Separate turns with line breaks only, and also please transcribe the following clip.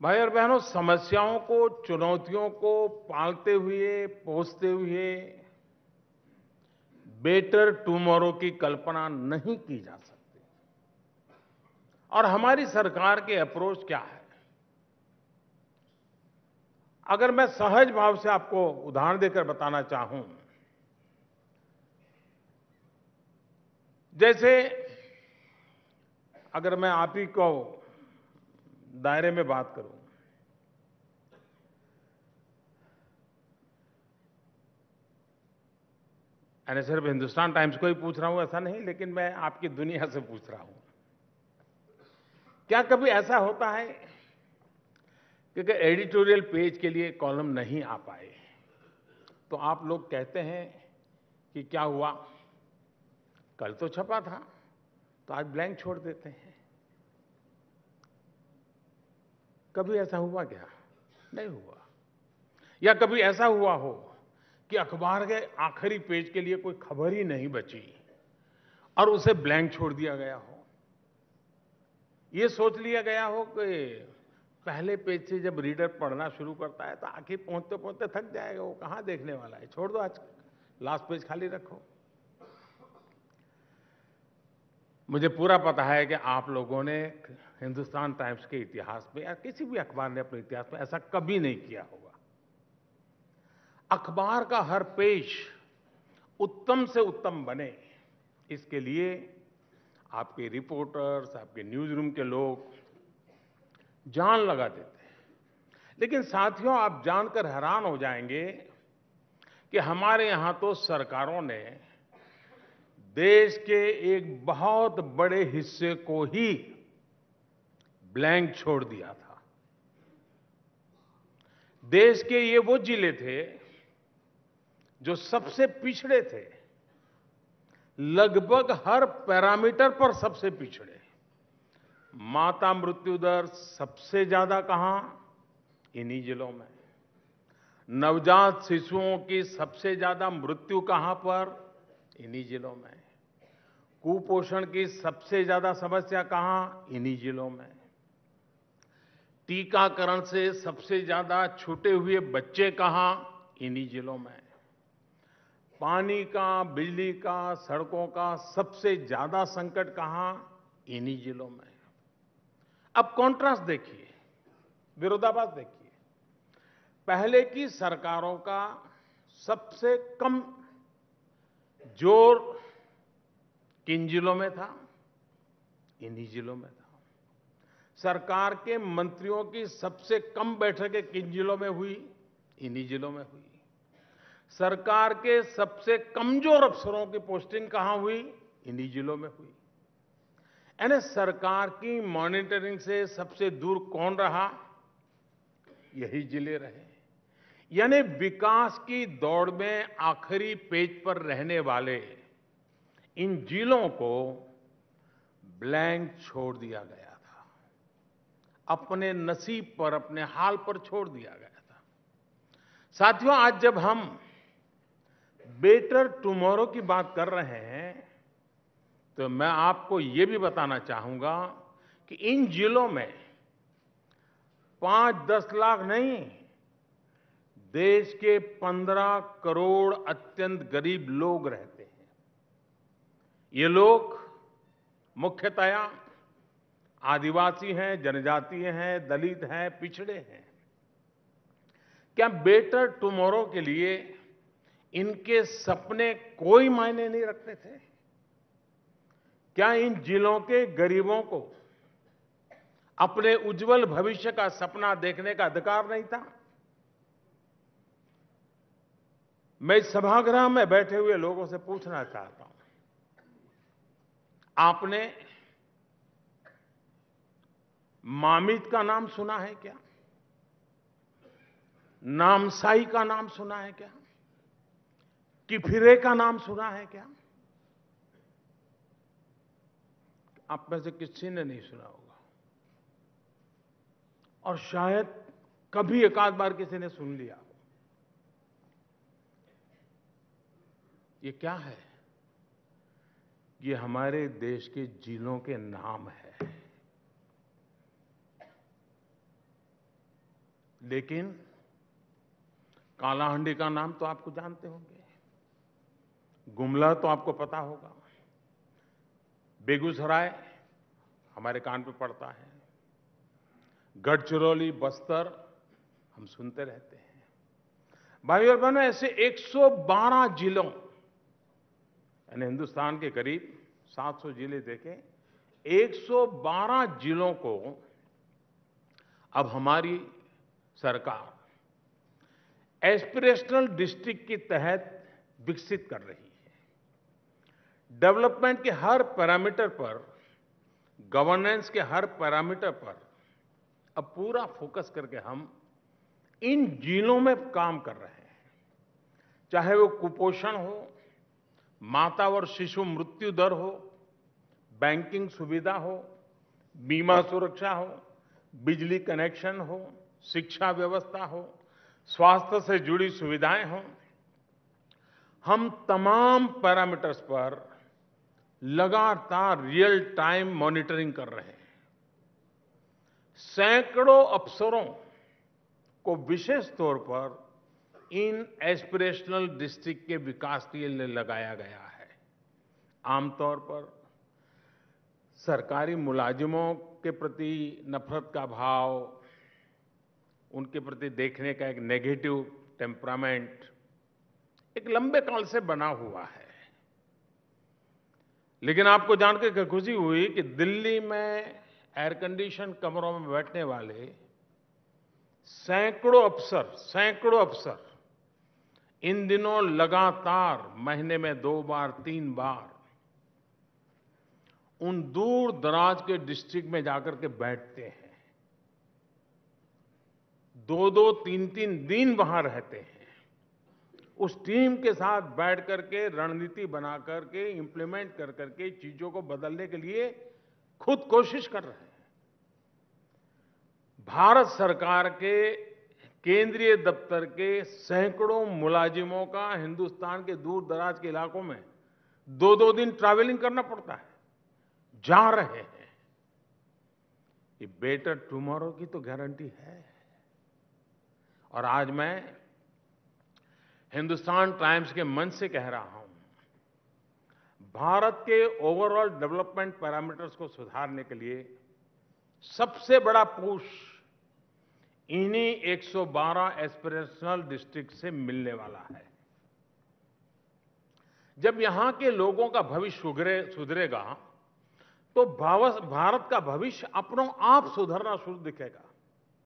भाई और बहनों, समस्याओं को, चुनौतियों को पालते हुए, पोसते हुए बेटर टुमारो की कल्पना नहीं की जा सकती। और हमारी सरकार के अप्रोच क्या है? अगर मैं सहज भाव से आपको उदाहरण देकर बताना चाहूँ, जैसे अगर मैं आप ही को दायरे में बात करूँ। यानी सिर्फ़ हिंदुस्तान टाइम्स को ही पूछ रहा हूँ, ऐसा नहीं, लेकिन मैं आपकी दुनिया से पूछ रहा हूँ। क्या कभी ऐसा होता है क्योंकि एडिटोरियल पेज के लिए कॉलम नहीं आ पाए? तो आप लोग कहते हैं कि क्या हुआ? कल तो छपा था तो आज ब्लैंक छोड़ देते हैं। कभी ऐसा हुआ क्या? नहीं हुआ। या कभी ऐसा हुआ हो कि अखबार के आखिरी पेज के लिए कोई खबर ही नहीं बची और उसे ब्लैंक छोड़ दिया गया हो? यह सोच लिया गया हो कि पहले पेज से जब रीडर पढ़ना शुरू करता है तो आखिर पहुँचते पहुँचते थक जाएगा वो, कहाँ देखने वाला है? छोड़ दो आज, लास्ट पेज खाली रखो। मुझे पूरा पता है कि आप लोगों ने हिंदुस्तान टाइम्स के इतिहास में या किसी भी अखबार ने अपने इतिहास में ऐसा कभी नहीं किया होगा। अखबार का हर पेज उत्तम से उत्तम बने। इसके लिए आपके रिपोर्टर्स, आपके न्यूज़ रूम के लोग जान लगा देते हैं। लेकिन साथियों, आप जानकर हैरान हो जाएँगे कि हमारे यहाँ तो सरकारों ने देश के एक बहुत बड़े हिस्से को ही ब्लैंक छोड़ दिया था। देश के ये वो ज़िले थे जो सबसे पिछड़े थे। लगभग हर पैरामीटर पर सबसे पिछड़े। माता मृत्यु दर सबसे ज़्यादा कहाँ? इन्हीं जिलों में। नवजात शिशुओं की सबसे ज़्यादा मृत्यु कहाँ पर? इन्हीं जिलों में। कुपोषण की सबसे ज़्यादा समस्या कहाँ? इन्हीं जिलों में। टीकाकरण से सबसे ज़्यादा छूटे हुए बच्चे कहाँ? इन्हीं जिलों में। पानी का, बिजली का, सड़कों का सबसे ज़्यादा संकट कहाँ? इन्हीं जिलों में। अब कॉन्ट्रास्ट देखिए, विरोधाभास देखिए। पहले की सरकारों का सबसे कम ज़ोर किन जिलों में था? इन्हीं जिलों में था। सरकार के मंत्रियों की सबसे कम बैठकें किन जिलों में हुई? इन्हीं जिलों में हुई। सरकार के सबसे कमज़ोर अफसरों की पोस्टिंग कहाँ हुई? इन्हीं जिलों में हुई। यानी सरकार की मॉनिटरिंग से सबसे दूर कौन रहा? यही ज़िले रहे। यानी विकास की दौड़ में आखिरी पेज पर रहने वाले इन जिलों को ब्लैंक छोड़ दिया गया। अपने नसीब पर, अपने हाल पर छोड़ दिया गया था। साथियों, आज जब हम बेटर टुमारो की बात कर रहे हैं तो मैं आपको ये भी बताना चाहूँगा कि इन जिलों में पाँच दस लाख नहीं, देश के पंद्रह करोड़ अत्यंत गरीब लोग रहते हैं। ये लोग मुख्यतया आदिवासी हैं, जनजातीय हैं, दलित हैं, पिछड़े हैं। क्या बेटर टुमारो के लिए इनके सपने कोई मायने नहीं रखते थे? क्या इन जिलों के गरीबों को अपने उज्जवल भविष्य का सपना देखने का अधिकार नहीं था? मैं सभागृह में बैठे हुए लोगों से पूछना चाहता हूँ, आपने मामित का नाम सुना है क्या? नामसाई का नाम सुना है क्या? किफिरे का नाम सुना है क्या? आप में से किसी ने नहीं सुना होगा। और शायद कभी एक आध बार किसी ने सुन लिया ये क्या है? ये हमारे देश के जिलों के नाम है। लेकिन कालाहांडी का नाम तो आपको जानते होंगे। गुमला तो आपको पता होगा। बेगूसराय हमारे कान पे पड़ता है। गढ़चिरौली बस्तर हम सुनते रहते हैं। भाई और बहनों, ऐसे 112 जिलों, यानी हिंदुस्तान के करीब 700 ज़िले देखें 112 जिलों को अब हमारी सरकार एस्पिरेशनल डिस्ट्रिक्ट के तहत विकसित कर रही है। डेवलपमेंट के हर पैरामीटर पर, गवर्नेंस के हर पैरामीटर पर अब पूरा फोकस करके हम इन जिलों में काम कर रहे हैं। चाहे वो कुपोषण हो, माता और शिशु मृत्यु दर हो, बैंकिंग सुविधा हो, बीमा सुरक्षा हो, बिजली कनेक्शन हो शिक्षा व्यवस्था हो, स्वास्थ्य से जुड़ी सुविधाएँ हो, हम तमाम पैरामीटर्स पर लगातार रियल टाइम मॉनिटरिंग कर रहे हैं। सैकड़ों अफसरों को विशेष तौर पर इन एस्पिरेशनल डिस्ट्रिक्ट के विकास के लिए लगाया गया है। आमतौर पर सरकारी मुलाजिमों के प्रति नफरत का भाव उनके प्रति देखने का एक नेगेटिव टेम्परामेंट एक लंबे काल से बना हुआ है। लेकिन आपको जानकर खुशी हुई कि दिल्ली में एयर कंडीशन कमरों में बैठने वाले सैकड़ों अफसर सैकड़ों अफसर, इन दिनों लगातार, महीने में दो बार, तीन बार, उन दूर दराज के डिस्ट्रिक्ट में जाकर के बैठते हैं। दो दो तीन तीन दिन वहाँ रहते हैं। उस टीम के साथ बैठ करके, रणनीति बना करके इंप्लीमेंट कर करके चीज़ों को बदलने के लिए खुद कोशिश कर रहे हैं। भारत सरकार के केंद्रीय दफ्तर के सैकड़ों मुलाजिमों का हिंदुस्तान के दूर दराज के इलाकों में दो दो दिन ट्रैवलिंग करना पड़ता है। जा रहे हैं। ये बेटर टुमारो की तो गारंटी है। और आज मैं हिंदुस्तान टाइम्स के मंच से कह रहा हूँ, भारत के ओवरऑल डेवलपमेंट पैरामीटर्स को सुधारने के लिए सबसे बड़ा पुश इन्हीं 112 एस्पिरेशनल डिस्ट्रिक्ट से मिलने वाला है। जब यहाँ के लोगों का भविष्य सुधरे सुधरेगा तो भारत का भविष्य अपनों आप सुधरना शुरू दिखेगा।